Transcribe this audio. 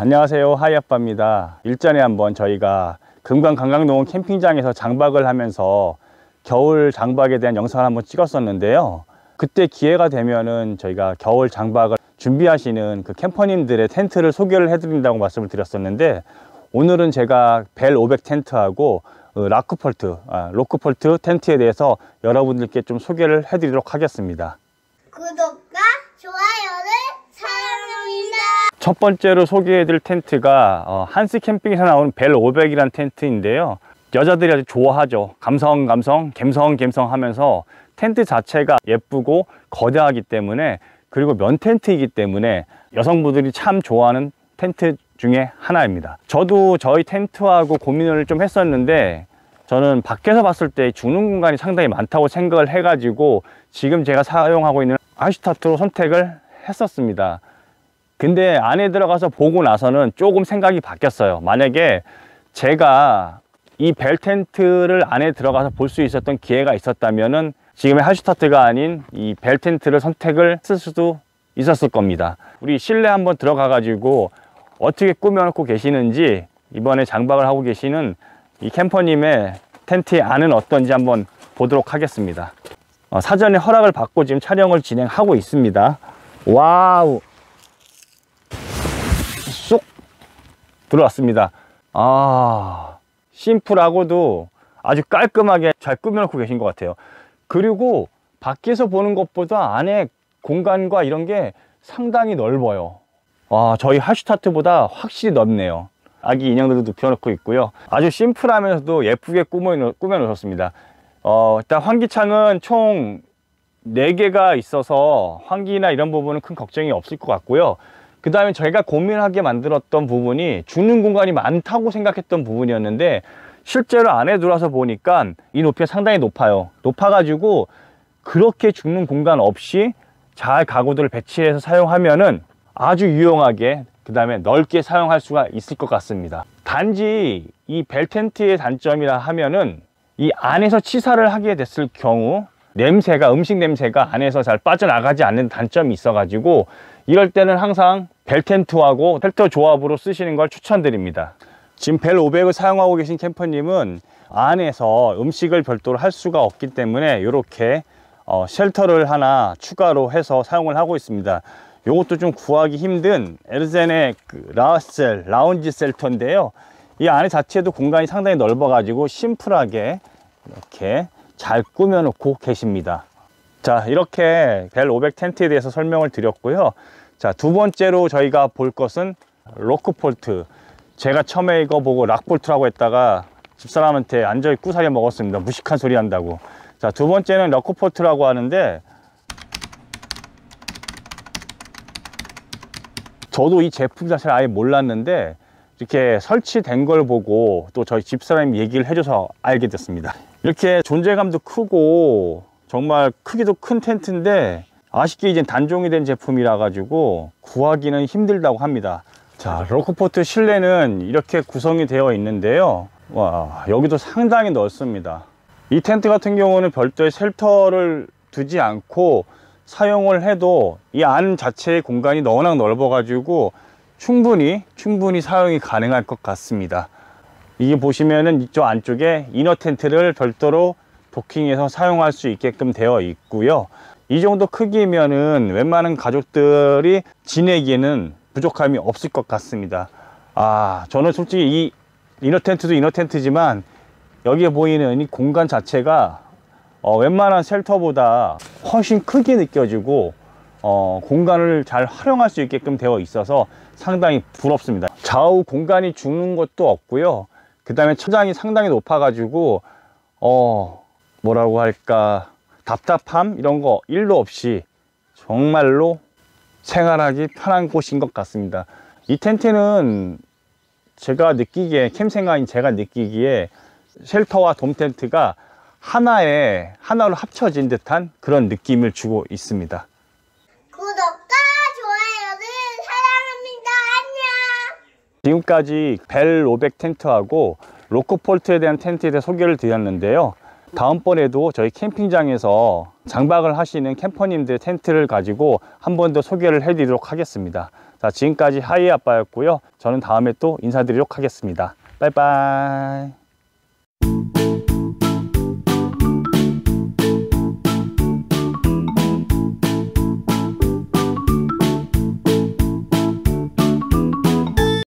안녕하세요 하이아빠입니다 일전에 한번 저희가 금강 강강농원 캠핑장에서 장박을 하면서 겨울 장박에 대한 영상을 한번 찍었었는데요 그때 기회가 되면은 저희가 겨울 장박을 준비하시는 그 캠퍼님들의 텐트를 소개를 해드린다고 말씀을 드렸었는데 오늘은 제가 벨 500 텐트하고 어, 라크폴트, 아, 로크폴트 텐트에 대해서 여러분들께 좀 소개를 해드리도록 하겠습니다. 구독과 좋아요를 사랑합니다. 첫 번째로 소개해 드릴 텐트가 어, 한스 캠핑에서 나온 벨 500이라는 텐트인데요. 여자들이 아주 좋아하죠. 감성 감성, 갬성 갬성 하면서 텐트 자체가 예쁘고 거대하기 때문에 그리고 면 텐트이기 때문에 여성분들이 참 좋아하는 텐트 중에 하나입니다. 저도 저희 텐트하고 고민을 좀 했었는데 저는 밖에서 봤을 때 주는 공간이 상당히 많다고 생각을 해가지고 지금 제가 사용하고 있는 아슈타트로 선택을 했었습니다. 근데 안에 들어가서 보고 나서는 조금 생각이 바뀌었어요. 만약에 제가 이 벨 텐트를 안에 들어가서 볼 수 있었던 기회가 있었다면은 지금의 하슈타트가 아닌 이 벨 텐트를 선택을 했을 수도 있었을 겁니다. 우리 실내 한번 들어가 가지고 어떻게 꾸며놓고 계시는지 이번에 장박을 하고 계시는 이 캠퍼님의 텐트의 안은 어떤지 한번 보도록 하겠습니다. 어, 사전에 허락을 받고 지금 촬영을 진행하고 있습니다. wow. 들어왔습니다. 아, 심플하고도 아주 깔끔하게 잘 꾸며놓고 계신 것 같아요. 그리고 밖에서 보는 것보다 안에 공간과 이런 게 상당히 넓어요. 와, 저희 하슈타트보다 확실히 넓네요. 아기 인형들도 눕혀놓고 있고요. 아주 심플하면서도 예쁘게 꾸며, 꾸며놓으셨습니다. 어, 일단 환기창은 총 4개가 있어서 환기나 이런 부분은 큰 걱정이 없을 것 같고요. 그 다음에 저희가 고민하게 만들었던 부분이 죽는 공간이 많다고 생각했던 부분이었는데 실제로 안에 들어와서 보니까 이 높이가 상당히 높아요. 높아가지고 그렇게 죽는 공간 없이 잘 가구들을 배치해서 사용하면은 아주 유용하게 그 다음에 넓게 사용할 수가 있을 것 같습니다. 단지 이 벨 텐트의 단점이라 하면은 이 안에서 치사를 하게 됐을 경우 냄새가 음식 냄새가 안에서 잘 빠져나가지 않는 단점이 있어가지고 이럴 때는 항상 벨텐트하고 텔터 조합으로 쓰시는 걸 추천드립니다. 지금 벨 500을 사용하고 계신 캠퍼님은 안에서 음식을 별도로 할 수가 없기 때문에 이렇게 어, shelter를 하나 추가로 해서 사용을 하고 있습니다. 이것도 좀 구하기 힘든 에르젠의 그 라셀 라운지 shelter인데요. 이 안에 자체도 공간이 상당히 넓어 가지고 심플하게 이렇게 잘 꾸며 놓고 계십니다. 자 이렇게 벨 500 텐트에 대해서 설명을 드렸고요. 자 두 번째로 저희가 볼 것은 로크포트 제가 처음에 이거 보고 락볼트라고 했다가 집사람한테 안저히 꾸사리 먹었습니다. 무식한 소리 한다고. 자, 두 번째는 럭코포트라고 하는데 저도 이 제품 자체를 아예 몰랐는데 이렇게 설치된 걸 보고 또 저희 집사람이 얘기를 해줘서 알게 됐습니다. 이렇게 존재감도 크고 정말 크기도 큰 텐트인데 아쉽게 이제 단종이 된 제품이라 가지고 구하기는 힘들다고 합니다. 자, 로크포트 실내는 이렇게 구성이 되어 있는데요. 와, 여기도 상당히 넓습니다. 이 텐트 같은 경우는 별도의 shelter를 두지 않고 사용을 해도 이 안 자체의 공간이 워낙 넓어 가지고 충분히 충분히 사용이 가능할 것 같습니다. 이게 보시면은 이쪽 안쪽에 inner 텐트를 별도로 도킹해서 사용할 수 있게끔 되어 있고요. 이 정도 크기면은 웬만한 가족들이 지내기에는 부족함이 없을 것 같습니다. 아 저는 솔직히 이 이너 텐트도 이너 텐트지만 여기에 보이는 이 공간 자체가 어, 웬만한 쉘터보다 훨씬 크게 느껴지고 어, 공간을 잘 활용할 수 있게끔 되어 있어서 상당히 부럽습니다. 좌우 공간이 죽는 것도 없고요. 그 다음에 천장이 상당히 높아 가지고 어 뭐라고 할까 답답함 이런 거 일도 없이 정말로 생활하기 편한 곳인 것 같습니다. 이 텐트는 제가 느끼기에 캠생활인 제가 느끼기에 쉘터와 돔 텐트가 하나의 하나로 합쳐진 듯한 그런 느낌을 주고 있습니다. 구독과 좋아요를 사랑합니다. 안녕. 지금까지 벨 500 텐트하고 로코폴트에 대한 텐트에 대해 소개를 드렸는데요. 다음번에도 저희 캠핑장에서 장박을 하시는 캠퍼님들 텐트를 가지고 한 번 더 소개를 해드리도록 하겠습니다. 자, 지금까지 하이 아빠였고요. 저는 다음에 또 인사드리도록 하겠습니다. 빠이빠이.